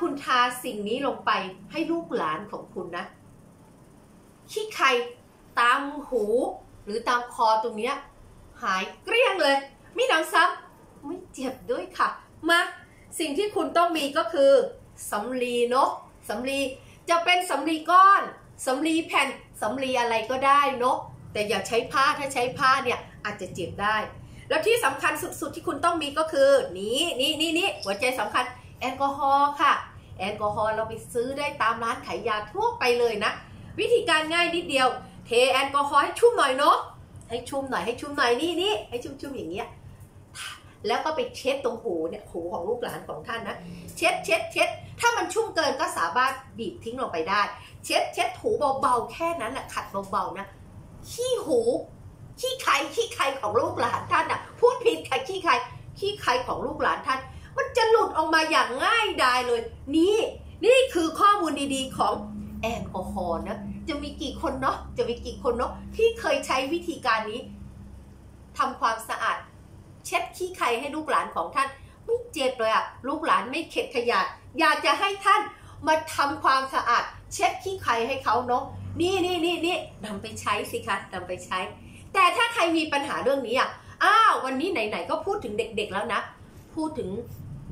คุณทาสิ่งนี้ลงไปให้ลูกหลานของคุณนะ ขี้ใครตามหูหรือตามคอตรงเนี้ยหายเกลี้ยงเลย ไม่หนำซ้ำไม่เจ็บด้วยค่ะ มา สิ่งที่คุณต้องมีก็คือสำลีเนาะสำลีจะเป็นสำลีก้อนสำลีแผ่นสำลีอะไรก็ได้เนาะแต่อย่าใช้ผ้าถ้าใช้ผ้าเนี่ยอาจจะเจ็บได้ แล้วที่สำคัญสุดๆที่คุณต้องมีก็คือ นี่นี่นี่นี่หัวใจสำคัญแอลกอฮอล์ค่ะ แอลกอฮอล์เราไปซื้อได้ตามร้านขายยาทั่วไปเลยนะ วิธีการง่ายนิดเดียว เทแอลกอฮอล์ให้ชุ่มหน่อยเนาะให้ชุ่มหน่อยให้ชุ่มหน่อยนี่นี่ให้ชุ่มๆอย่างเงี้ยแล้วก็ไปเช็ดตรงหูเนี่ยหูของลูกหลานของท่านนะ เช็ดเช็ดเช็ดถ้ามันชุ่มเกินก็สามารถบีบทิ้งลงไปได้ เช็ดเช็ดหูเบาๆแค่นั้นแหละขัดเบาๆนะขี้หูขี้ใครขี้ใครของลูกหลานท่านอะพูดผิดค่ะขี้ใครขี้ใครของลูกหลานท่าน หลุดออกมาอย่างง่ายดายเลย นี่นี่คือข้อมูลดีๆของแอลกอฮอล์นะ จะมีกี่คนเนาะจะมีกี่คนเนาะที่เคยใช้วิธีการนี้ทำความสะอาด เช็ดขี้ใครให้ลูกหลานของท่าน ไม่เจ็บเลยอะลูกหลานไม่เข็ดขยะอยากจะให้ท่านมาทำความสะอาด เช็ดขี้ใครให้เขาเนาะนี่นี่นี่นี่นำไปใช้สิคะนำไปใช้ แต่ถ้าใครมีปัญหาเรื่องนี้อะอ้าววันนี้ไหนๆก็พูดถึงเด็กๆแล้วนะ พูดถึง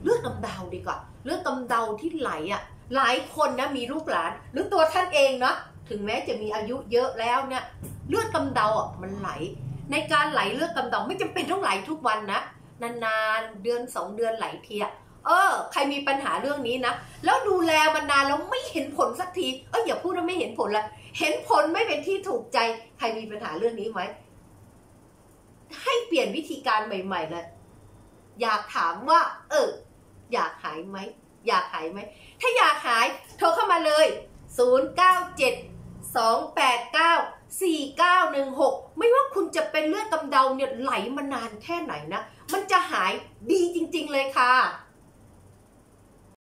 เลือดกำเดาดีกว่า เลือดกำเดาที่ไหลอะหลายคนนะมีลูกหลาน หรือตัวท่านเองเนาะถึงแม้จะมีอายุเยอะแล้วเนี่ยเลือดกำเดาอะมันไหล ในการไหลเลือดกำเดาไม่จำเป็นต้องไหลทุกวันนะนานๆเดือนสองเดือนไหลทีอะเออ ใครมีปัญหาเรื่องนี้นะ แล้วดูแลมันนานแล้วไม่เห็นผลสักที เอออย่าพูดว่าไม่เห็นผลละ เห็นผลไม่เป็นที่ถูกใจ ใครมีปัญหาเรื่องนี้ไหม ให้เปลี่ยนวิธีการใหม่ๆเลย อยากถามว่า เออายไหมอยากหายไหม ถ้าอยากหายโทรเข้ามาเลย 097 289 4916 ไม่ว่าคุณจะเป็นเลือดกำเดาเนี่ยไหลมานานแค่ไหนนะ มันจะหายดีจริง ๆ เลยค่ะ